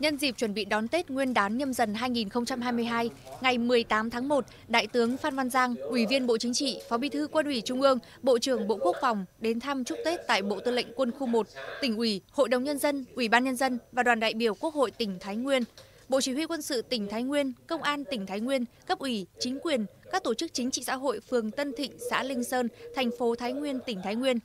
Nhân dịp chuẩn bị đón Tết Nguyên đán nhâm dần 2022, ngày 18 tháng 1, Đại tướng Phan Văn Giang, Ủy viên Bộ Chính trị, Phó Bí thư Quân ủy Trung ương, Bộ trưởng Bộ Quốc phòng đến thăm chúc Tết tại Bộ Tư lệnh Quân khu 1, tỉnh ủy, Hội đồng Nhân dân, Ủy ban Nhân dân và đoàn đại biểu Quốc hội tỉnh Thái Nguyên. Bộ Chỉ huy Quân sự tỉnh Thái Nguyên, Công an tỉnh Thái Nguyên, cấp ủy, chính quyền, các tổ chức chính trị xã hội phường Tân Thịnh, xã Linh Sơn, thành phố Thái Nguyên, tỉnh Thái Nguyên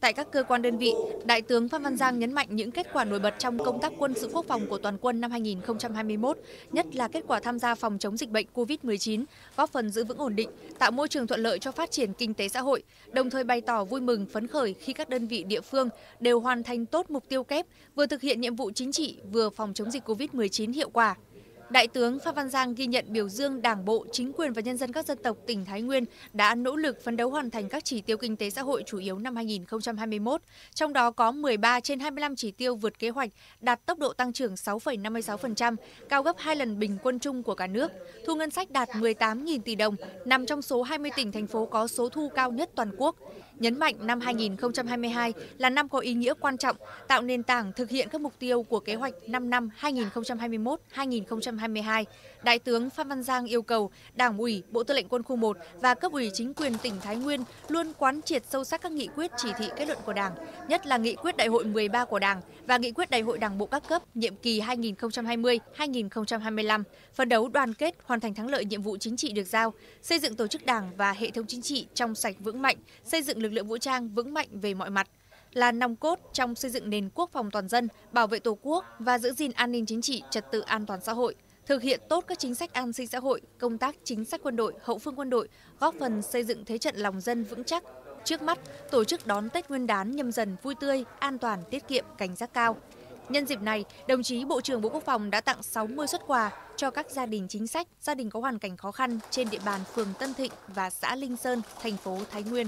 Tại các cơ quan đơn vị, Đại tướng Phan Văn Giang nhấn mạnh những kết quả nổi bật trong công tác quân sự quốc phòng của toàn quân năm 2021, nhất là kết quả tham gia phòng chống dịch bệnh COVID-19, góp phần giữ vững ổn định, tạo môi trường thuận lợi cho phát triển kinh tế xã hội, đồng thời bày tỏ vui mừng phấn khởi khi các đơn vị địa phương đều hoàn thành tốt mục tiêu kép, vừa thực hiện nhiệm vụ chính trị, vừa phòng chống dịch COVID-19 hiệu quả. Đại tướng Phan Văn Giang ghi nhận biểu dương Đảng bộ, chính quyền và nhân dân các dân tộc tỉnh Thái Nguyên đã nỗ lực phấn đấu hoàn thành các chỉ tiêu kinh tế xã hội chủ yếu năm 2021, trong đó có 13 trên 25 chỉ tiêu vượt kế hoạch, đạt tốc độ tăng trưởng 6,56%, cao gấp 2 lần bình quân chung của cả nước. Thu ngân sách đạt 18.000 tỷ đồng, nằm trong số 20 tỉnh thành phố có số thu cao nhất toàn quốc. Nhấn mạnh năm 2022 là năm có ý nghĩa quan trọng, tạo nền tảng thực hiện các mục tiêu của kế hoạch 5 năm 2021-2025. 2022, Đại tướng Phan Văn Giang yêu cầu Đảng ủy, Bộ Tư lệnh Quân khu 1 và cấp ủy chính quyền tỉnh Thái Nguyên luôn quán triệt sâu sắc các nghị quyết chỉ thị kết luận của Đảng, nhất là nghị quyết Đại hội 13 của Đảng và nghị quyết Đại hội Đảng bộ các cấp nhiệm kỳ 2020-2025, phấn đấu đoàn kết hoàn thành thắng lợi nhiệm vụ chính trị được giao, xây dựng tổ chức Đảng và hệ thống chính trị trong sạch vững mạnh, xây dựng lực lượng vũ trang vững mạnh về mọi mặt là nòng cốt trong xây dựng nền quốc phòng toàn dân, bảo vệ Tổ quốc và giữ gìn an ninh chính trị, trật tự an toàn xã hội thực hiện tốt các chính sách an sinh xã hội, công tác chính sách quân đội, hậu phương quân đội, góp phần xây dựng thế trận lòng dân vững chắc. Trước mắt, tổ chức đón Tết Nguyên đán nhâm dần vui tươi, an toàn, tiết kiệm, cảnh giác cao. Nhân dịp này, đồng chí Bộ trưởng Bộ Quốc phòng đã tặng 60 xuất quà cho các gia đình chính sách, gia đình có hoàn cảnh khó khăn trên địa bàn phường Tân Thịnh và xã Linh Sơn, thành phố Thái Nguyên.